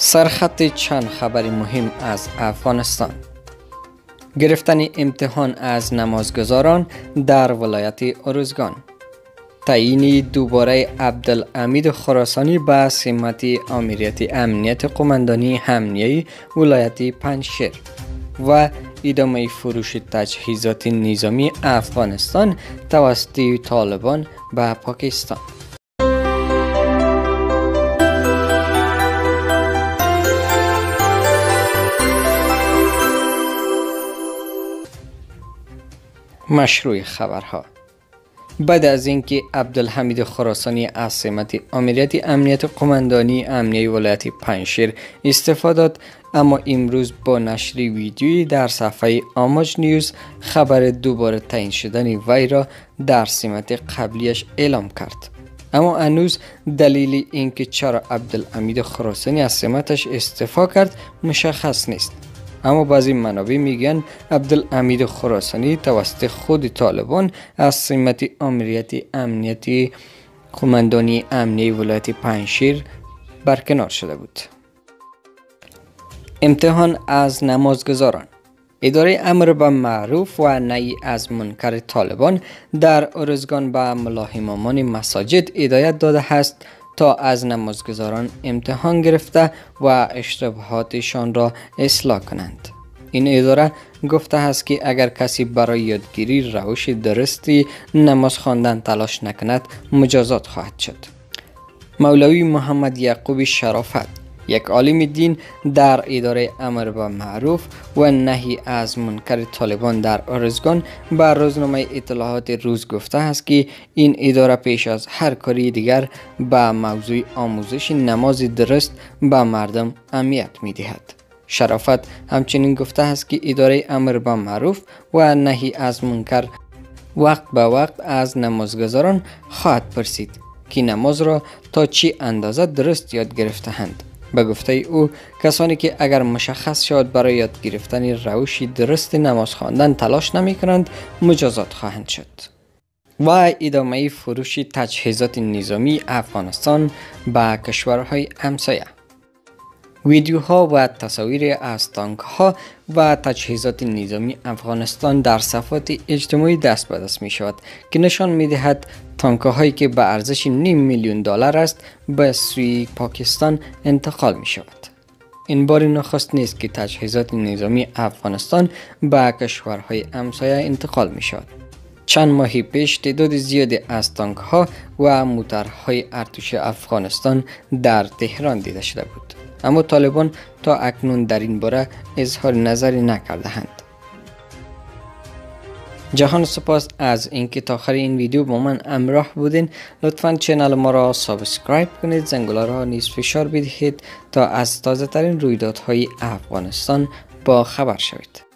سرخط چند خبر مهم از افغانستان. گرفتن امتحان از نمازگزاران در ولایت ارزگان. تعیین دوباره عبدالعمید خراسانی به سمت آمریت امنیت قماندانی حملیه ولایت پنجشیر و ادامه فروش تجهیزات نظامی افغانستان توسط طالبان به پاکستان. مشروع خبرها. بعد از اینکه عبدالحمید خراسانی از سمت آمریت امنیت قماندانی امنیه ولایت پنشیر استفاده داد اما امروز با نشر ویدیویی در صفحه آماج نیوز خبر دوباره تعیین شدن وی را در سمت قبلیش اعلام کرد. اما هنوز دلیل اینکه چرا عبدالحمید خراسانی از سمتش استفا کرد مشخص نیست. اما بعضی منابع میگن عبدالعمید خراسانی توسط خود طالبان از سمت آمریت امنیتی قماندانی امنی ولایت پنشیر برکنار شده بود. امتحان از نمازگزاران. اداره امر به معروف و نهی از منکر طالبان در ارزگان به ملاهمامان مساجد هدایت داده است. تا از نمازگزاران امتحان گرفته و اشتباهاتشان را اصلاح کنند. این اداره گفته است که اگر کسی برای یادگیری روش درستی نماز خواندن تلاش نکند مجازات خواهد شد. مولوی محمد یعقوب شرافت یک عالم دین در اداره امر به معروف و نهی از منکر طالبان در ارزگان بر روزنامه اطلاعات روز گفته است که این اداره پیش از هر کاری دیگر به موضوع آموزش نماز درست به مردم اهمیت می دهد. شرافت همچنین گفته است که اداره امر به معروف و نهی از منکر وقت به وقت از نمازگزاران خواهد پرسید که نماز را تا چی اندازه درست یاد گرفتهاند به گفته او کسانی که اگر مشخص شد برای یاد گرفتن روشی درست نماز خواندن تلاش نمی کنند مجازات خواهند شد. و ادامه فروش تجهیزات نظامی افغانستان به کشورهای همسایه. ویدیوها و تصاویر از تانک ها و تجهیزات نظامی افغانستان در صفحات اجتماعی دست به دست می شود که نشان می دهد تانک هایی که به ارزش نیم میلیون دلار است به سوی پاکستان انتقال می شود. این بار نخست نیست که تجهیزات نظامی افغانستان به کشورهای همسایه انتقال می شود. چند ماهی پیش تعداد زیادی از تانک ها و موترهای ارتش افغانستان در تهران دیده شده بود. اما طالبان تا اکنون در این باره اظهار نظری نکرده‌اند. جهان سپاس از اینکه تا آخر این ویدیو با من همراه بودین. لطفا channel ما را subscribe کنید. زنگوله را نیز فشار بدهید تا از تازه ترین رویدادهای افغانستان با خبر شوید.